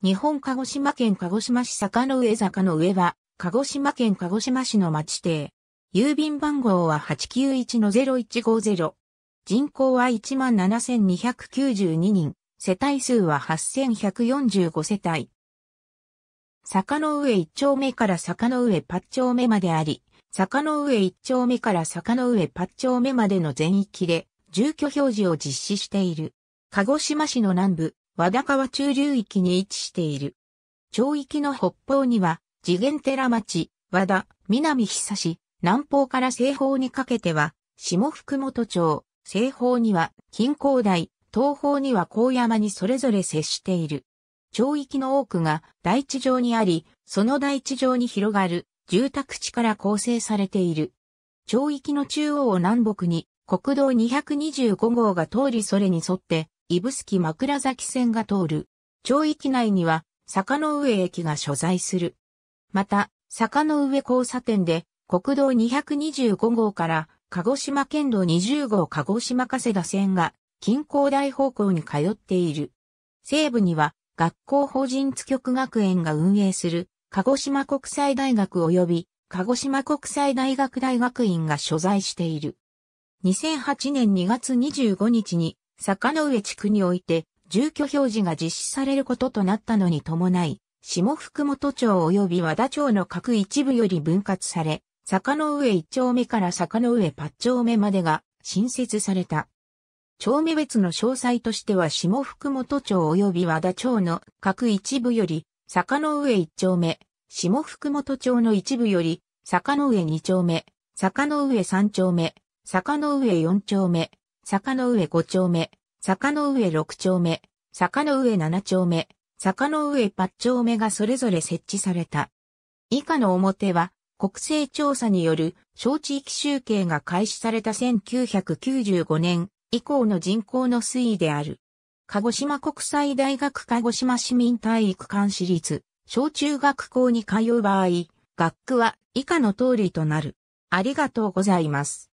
日本鹿児島県鹿児島市坂の上坂の上は、鹿児島県鹿児島市の町邸。郵便番号は891-0150。人口は17,292人。世帯数は8,145世帯。坂の上一丁目から坂の上八丁目まであり、坂の上一丁目から坂の上八丁目までの全域で住居表示を実施している。鹿児島市の南部、和田川中流域に位置している。町域の北方には、次元寺町、和田、南久市、南方から西方にかけては、下福本町、西方には、近郊台、東方には高山にそれぞれ接している。町域の多くが大地上にあり、その大地上に広がる住宅地から構成されている。町域の中央を南北に国道225号が通りそれに沿って指宿枕崎線が通る。町域内には、坂の上駅が所在する。また、坂の上交差点で、国道225号から、鹿児島県道20号鹿児島加世田線が、近郊大方向に通っている。西部には、学校法人津局学園が運営する、鹿児島国際大学及び、鹿児島国際大学大学院が所在している。2008年2月25日に坂の上地区において住居表示が実施されることとなったのに伴い、下福本町及び和田町の各一部より分割され、坂の上一丁目から坂の上八丁目までが新設された。町目別の詳細としては下福本町及び和田町の各一部より坂の上一丁目、下福本町の一部より坂の上二丁目、坂の上三丁目、坂の上四丁目、坂の上5丁目、坂の上6丁目、坂の上7丁目、坂の上8丁目がそれぞれ設置された。以下の表は、国勢調査による小地域集計が開始された1995年以降の人口の推移である。鹿児島国際大学鹿児島市民体育館私立小中学校に通う場合、学区は以下の通りとなる。ありがとうございます。